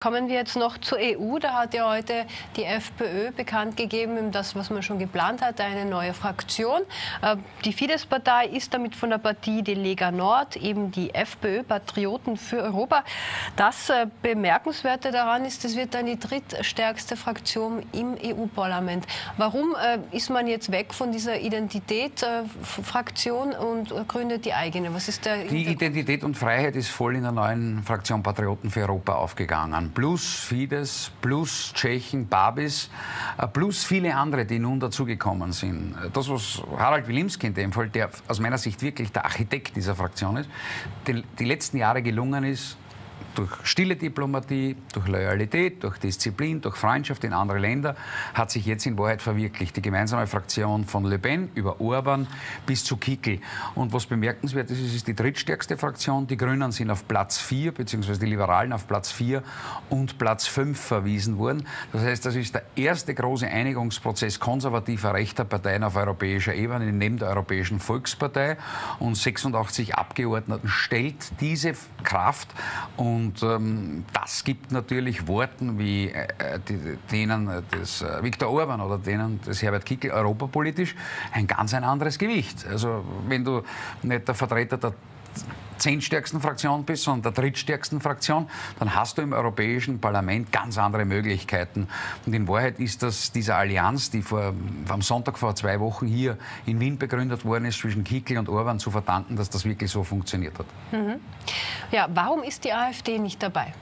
Kommen wir jetzt noch zur EU. Da hat ja heute die FPÖ bekannt gegeben, das, was man schon geplant hat, eine neue Fraktion. Äh, die Fidesz-Partei ist damit von der Partie Die Lega Nord, eben die FPÖ, Patrioten für Europa. Das äh, Bemerkenswerte daran ist, es wird dann die drittstärkste Fraktion im EU-Parlament. Warum äh, ist man jetzt weg von dieser Identität-Fraktion und gründet die eigene? Was ist der die Identität und Freiheit ist voll in der neuen Fraktion Patrioten für Europa aufgegangen plus Fidesz, plus Tschechen, Babis, äh, plus viele andere, die nun dazugekommen sind. Das, was Harald Wilimski in dem Fall, der aus meiner Sicht wirklich der Architekt dieser Fraktion ist, die, die letzten Jahre gelungen ist, durch stille Diplomatie, durch Loyalität, durch Disziplin, durch Freundschaft in andere Länder hat sich jetzt in Wahrheit verwirklicht. Die gemeinsame Fraktion von Le Pen über Orban bis zu Kickel. Und was bemerkenswert ist, es ist die drittstärkste Fraktion. Die Grünen sind auf Platz 4, beziehungsweise die Liberalen auf Platz 4 und Platz 5 verwiesen worden. Das heißt, das ist der erste große Einigungsprozess konservativer rechter Parteien auf europäischer Ebene neben der Europäischen Volkspartei. Und 86 Abgeordneten stellt diese Kraft und und ähm, das gibt natürlich Worten wie äh, denen des äh, Viktor Orban oder denen des Herbert Kickl europapolitisch ein ganz ein anderes Gewicht. Also wenn du nicht der Vertreter der zehntstärksten Fraktion bist, sondern der drittstärksten Fraktion, dann hast du im Europäischen Parlament ganz andere Möglichkeiten. Und in Wahrheit ist das diese Allianz, die vor, am Sonntag vor zwei Wochen hier in Wien begründet worden ist, zwischen Kickl und Orban zu verdanken, dass das wirklich so funktioniert hat. Mhm. Ja, warum ist die AfD nicht dabei?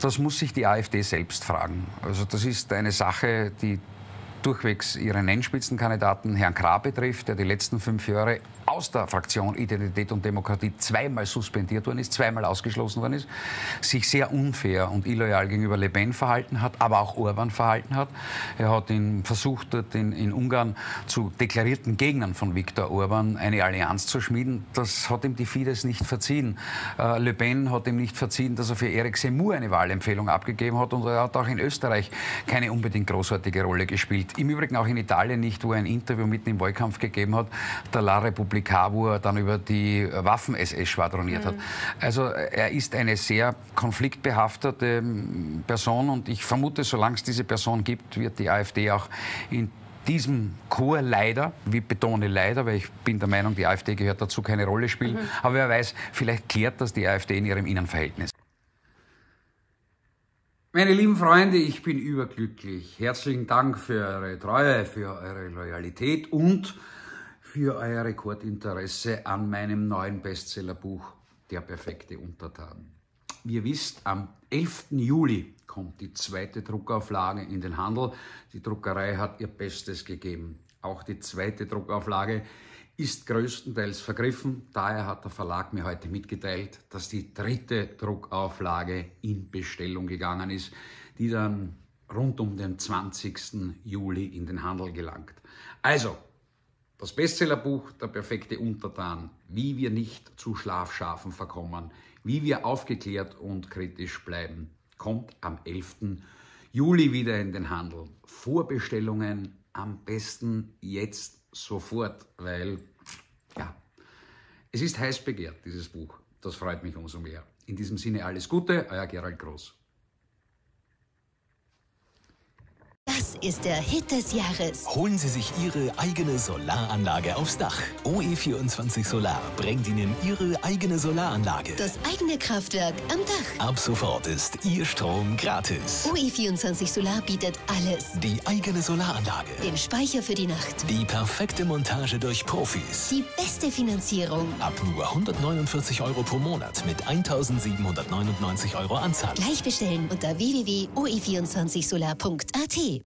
Das muss sich die AfD selbst fragen. Also das ist eine Sache, die durchwegs ihren Nennspitzenkandidaten Herrn Krah betrifft, der die letzten fünf Jahre aus der Fraktion Identität und Demokratie zweimal suspendiert worden ist, zweimal ausgeschlossen worden ist, sich sehr unfair und illoyal gegenüber Le Pen verhalten hat, aber auch Orban verhalten hat. Er hat ihn versucht, in, in Ungarn zu deklarierten Gegnern von Viktor Orban eine Allianz zu schmieden. Das hat ihm die Fidesz nicht verziehen. Äh, Le Pen hat ihm nicht verziehen, dass er für Eric Semur eine Wahlempfehlung abgegeben hat und er hat auch in Österreich keine unbedingt großartige Rolle gespielt. Im Übrigen auch in Italien nicht, wo er ein Interview mitten im Wahlkampf gegeben hat, der La Repubblica wo er dann über die Waffen-SS schwadroniert mhm. hat. Also er ist eine sehr konfliktbehaftete ähm, Person und ich vermute, solange es diese Person gibt, wird die AfD auch in diesem Chor leider, wie betone leider, weil ich bin der Meinung, die AfD gehört dazu, keine Rolle spielen. Mhm. Aber wer weiß, vielleicht klärt das die AfD in ihrem Innenverhältnis. Meine lieben Freunde, ich bin überglücklich. Herzlichen Dank für eure Treue, für eure Loyalität und für euer Rekordinteresse an meinem neuen Bestsellerbuch Der perfekte Untertan. Wie ihr wisst, am 11. Juli kommt die zweite Druckauflage in den Handel. Die Druckerei hat ihr Bestes gegeben. Auch die zweite Druckauflage ist größtenteils vergriffen. Daher hat der Verlag mir heute mitgeteilt, dass die dritte Druckauflage in Bestellung gegangen ist, die dann rund um den 20. Juli in den Handel gelangt. Also, das Bestsellerbuch Der perfekte Untertan, wie wir nicht zu Schlafschafen verkommen, wie wir aufgeklärt und kritisch bleiben, kommt am 11. Juli wieder in den Handel. Vorbestellungen am besten jetzt sofort, weil ja, es ist heiß begehrt, dieses Buch. Das freut mich umso mehr. In diesem Sinne alles Gute, euer Gerald Groß. Ist der Hit des Jahres. Holen Sie sich Ihre eigene Solaranlage aufs Dach. OE24 Solar bringt Ihnen Ihre eigene Solaranlage. Das eigene Kraftwerk am Dach. Ab sofort ist Ihr Strom gratis. OE24 Solar bietet alles. Die eigene Solaranlage. Den Speicher für die Nacht. Die perfekte Montage durch Profis. Die beste Finanzierung. Ab nur 149 Euro pro Monat mit 1799 Euro Anzahlung. Gleich bestellen unter www.oe24solar.at.